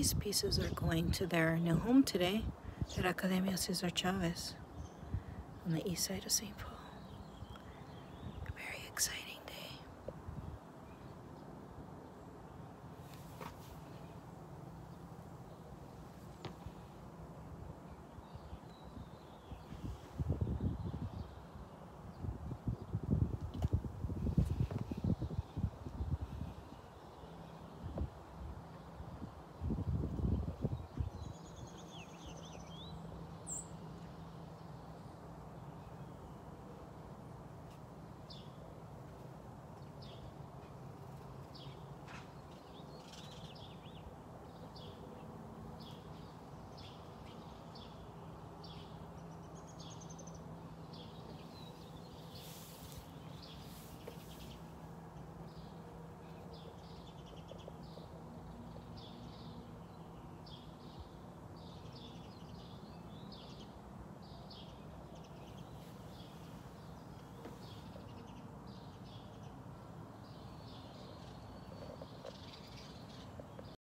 These pieces are going to their new home today at Academia Cesar Chavez on the east side of St. Paul. Very exciting.